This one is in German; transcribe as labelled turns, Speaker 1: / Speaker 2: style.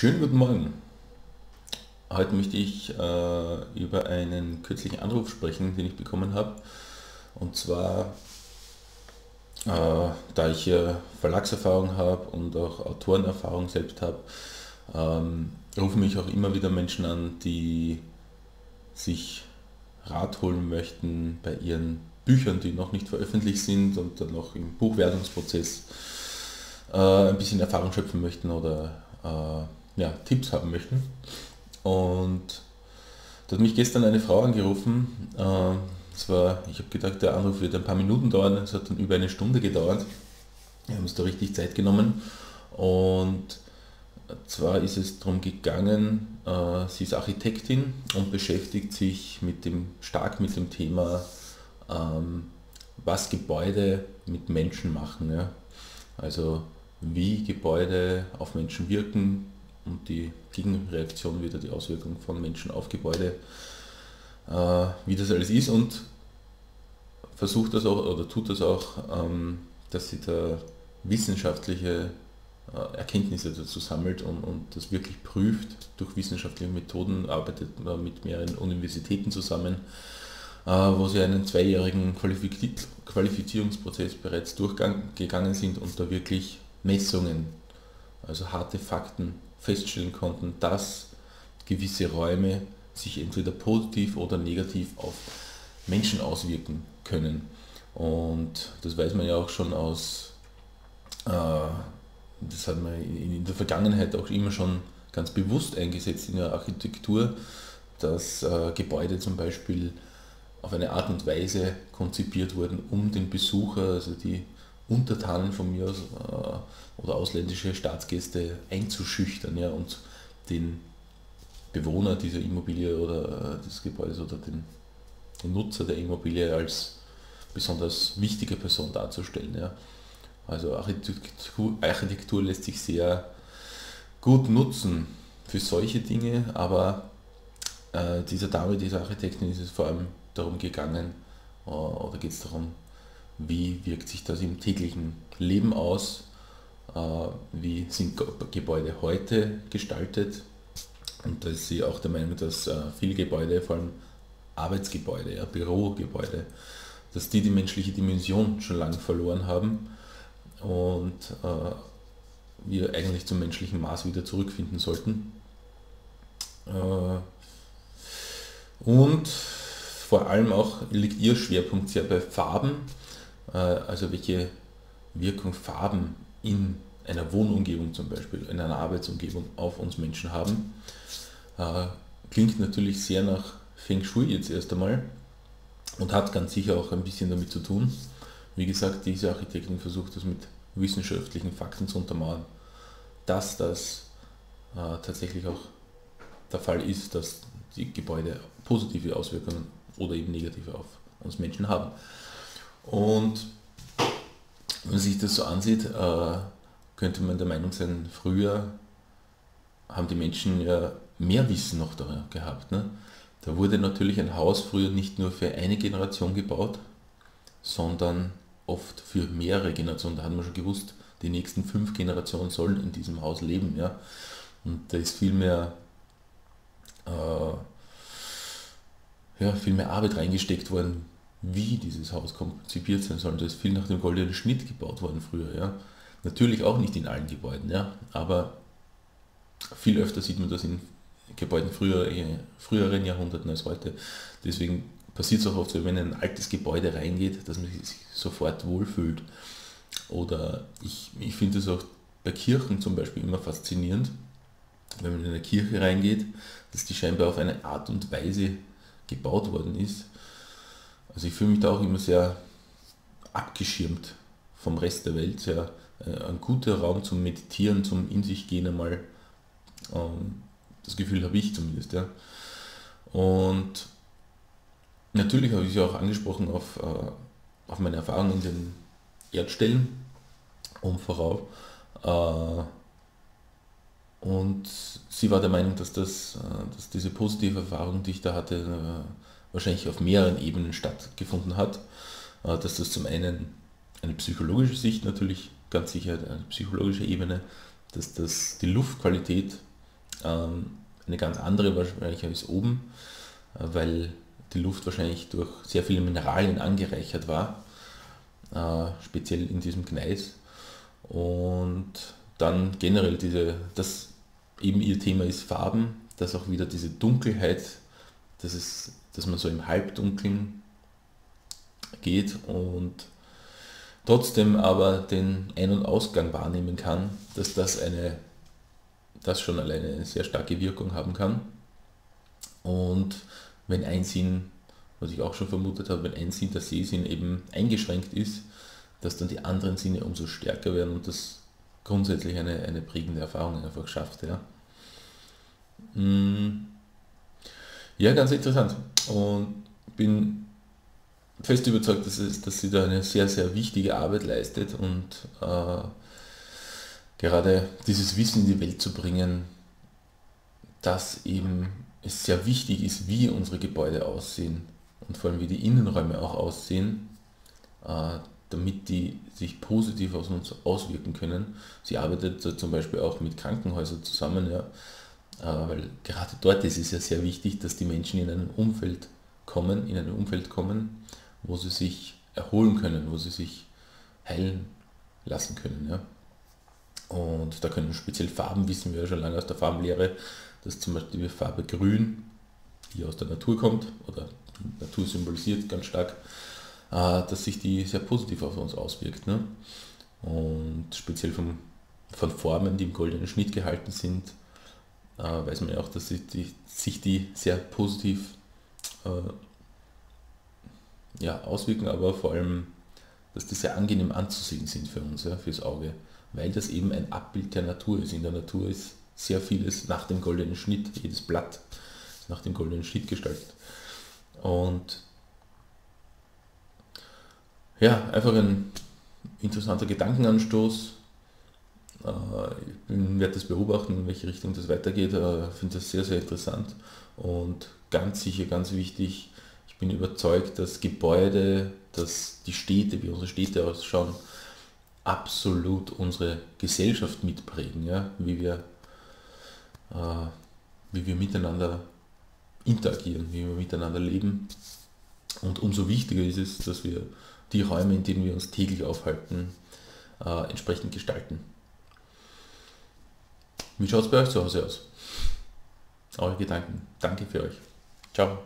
Speaker 1: Schönen guten Morgen. Heute möchte ich äh, über einen kürzlichen Anruf sprechen, den ich bekommen habe. Und zwar, äh, da ich äh, Verlagserfahrung habe und auch Autorenerfahrung selbst habe, ähm, rufen mich auch immer wieder Menschen an, die sich Rat holen möchten bei ihren Büchern, die noch nicht veröffentlicht sind und dann noch im Buchwertungsprozess äh, ein bisschen Erfahrung schöpfen möchten oder äh, ja, Tipps haben möchten. Und da hat mich gestern eine Frau angerufen. Äh, war, ich habe gedacht, der Anruf wird ein paar Minuten dauern. Es hat dann über eine Stunde gedauert. Wir haben uns da richtig Zeit genommen. Und zwar ist es darum gegangen, äh, sie ist Architektin und beschäftigt sich mit dem, stark mit dem Thema, ähm, was Gebäude mit Menschen machen. Ja? Also wie Gebäude auf Menschen wirken, und die Gegenreaktion wieder die Auswirkung von Menschen auf Gebäude, äh, wie das alles ist. Und versucht das auch oder tut das auch, ähm, dass sie da wissenschaftliche äh, Erkenntnisse dazu sammelt und, und das wirklich prüft. Durch wissenschaftliche Methoden, arbeitet mit mehreren Universitäten zusammen, äh, wo sie einen zweijährigen Qualifizierungsprozess bereits durchgegangen sind und da wirklich Messungen, also harte Fakten feststellen konnten, dass gewisse Räume sich entweder positiv oder negativ auf Menschen auswirken können. Und das weiß man ja auch schon aus, äh, das hat man in der Vergangenheit auch immer schon ganz bewusst eingesetzt in der Architektur, dass äh, Gebäude zum Beispiel auf eine Art und Weise konzipiert wurden, um den Besucher, also die Untertanen von mir aus äh, oder ausländische Staatsgäste einzuschüchtern ja, und den Bewohner dieser Immobilie oder äh, des Gebäudes oder den, Nutzer der Immobilie als besonders wichtige Person darzustellen. Ja. Also Architektur, Architektur lässt sich sehr gut nutzen für solche Dinge, aber äh, dieser Dame, dieser Architektin ist es vor allem darum gegangen, äh, oder geht es darum, wie wirkt sich das im täglichen Leben aus, wie sind Gebäude heute gestaltet. Und da ist sie auch der Meinung, dass äh, viele Gebäude, vor allem Arbeitsgebäude, ja, Bürogebäude, dass die die menschliche Dimension schon lange verloren haben und äh, wir eigentlich zum menschlichen Maß wieder zurückfinden sollten. und vor allem auch liegt ihr Schwerpunkt sehr bei Farben äh, also welche Wirkung Farben in einer Wohnumgebung zum Beispiel, in einer Arbeitsumgebung auf uns Menschen haben. Äh, klingt natürlich sehr nach Feng Shui jetzt erst einmal und hat ganz sicher auch ein bisschen damit zu tun. Wie gesagt, diese Architektin versucht das mit wissenschaftlichen Fakten zu untermauern, dass das äh, tatsächlich auch der Fall ist, dass die Gebäude positive Auswirkungen oder eben negative auf uns Menschen haben. Und wenn man sich das so ansieht, äh, könnte man der Meinung sein, früher haben die Menschen ja mehr Wissen noch da gehabt. Ne? Da wurde natürlich ein Haus früher nicht nur für eine Generation gebaut, sondern oft für mehrere Generationen. Da hat man schon gewusst, die nächsten fünf Generationen sollen in diesem Haus leben. Ja? Und da ist viel mehr, äh, ja, viel mehr Arbeit reingesteckt worden, wie dieses Haus konzipiert sein soll. Da ist viel nach dem goldenen Schnitt gebaut worden früher. Ja. Natürlich auch nicht in allen Gebäuden, ja, aber viel öfter sieht man das in Gebäuden früher, früheren Jahrhunderten als heute. Deswegen passiert es auch oft so, wenn ein altes Gebäude reingeht, dass man sich sofort wohlfühlt. Oder ich, ich finde es auch bei Kirchen zum Beispiel immer faszinierend, wenn man in eine Kirche reingeht, dass die scheinbar auf eine Art und Weise gebaut worden ist, also ich fühle mich da auch immer sehr abgeschirmt vom Rest der Welt, sehr äh, ein guter Raum zum Meditieren, zum In sich gehen einmal. Ähm, das Gefühl habe ich zumindest. Ja. Und natürlich habe ich sie auch angesprochen auf, äh, auf meine Erfahrungen in den Erdstellen um vorauf. Äh, und sie war der Meinung, dass, das, äh, dass diese positive Erfahrung, die ich da hatte, äh, wahrscheinlich auf mehreren Ebenen stattgefunden hat. Äh, dass das zum einen eine psychologische Sicht natürlich, ganz sicher eine psychologische Ebene, dass das die Luftqualität Ähm, eine ganz andere wahrscheinlich als oben, äh, weil die Luft wahrscheinlich durch sehr viele Mineralien angereichert war, äh, speziell in diesem Gneis. Und dann generell diese, das eben ihr Thema ist Farben, dass auch wieder diese Dunkelheit, dass, es, dass man so im Halbdunkeln geht und trotzdem aber den Ein- und Ausgang wahrnehmen kann, dass das eine, das schon alleine eine sehr starke Wirkung haben kann. Und wenn ein Sinn, was ich auch schon vermutet habe, wenn ein Sinn, der Sehsinn eben eingeschränkt ist, dass dann die anderen Sinne umso stärker werden und das grundsätzlich eine, eine prägende Erfahrung einfach schafft. Ja. Mm. Ja, ganz interessant. Und bin fest überzeugt, dass, es, dass sie da eine sehr, sehr wichtige Arbeit leistet und äh, gerade dieses Wissen in die Welt zu bringen, dass eben es sehr wichtig ist, wie unsere Gebäude aussehen und vor allem wie die Innenräume auch aussehen, äh, damit die sich positiv auf uns auswirken können. Sie arbeitet zum Beispiel auch mit Krankenhäusern zusammen, ja, weil gerade dort ist es ja sehr wichtig, dass die Menschen in ein Umfeld kommen, in ein Umfeld kommen, wo sie sich erholen können, wo sie sich heilen lassen können. Ja. Und da können speziell Farben, wissen wir ja schon lange aus der Farbenlehre, dass zum Beispiel die Farbe Grün, die aus der Natur kommt oder Natur symbolisiert ganz stark, äh, dass sich die sehr positiv auf uns auswirkt. Ne? Und speziell vom, von Formen, die im goldenen Schnitt gehalten sind, äh, weiß man ja auch, dass sich die, sich die sehr positiv äh, ja, auswirken, aber vor allem, dass die sehr angenehm anzusehen sind für uns, ja, fürs Auge, weil das eben ein Abbild der Natur ist. In der Natur ist sehr vieles nach dem goldenen Schnitt, jedes Blatt ist nach dem goldenen Schnitt gestaltet. Und ja, einfach ein interessanter Gedankenanstoß. Äh, ich werde das beobachten, in welche Richtung das weitergeht. Ich finde das sehr, sehr interessant und ganz sicher, ganz wichtig, ich bin überzeugt, dass Gebäude, dass die Städte, wie unsere Städte ausschauen, absolut unsere Gesellschaft mitprägen, ja? wie, wir, äh, wie wir miteinander interagieren, wie wir miteinander leben. Und umso wichtiger ist es, dass wir die Räume, in denen wir uns täglich aufhalten, äh, entsprechend gestalten. Wie schaut es bei euch zu Hause aus? Eure Gedanken. Danke für euch. Ciao.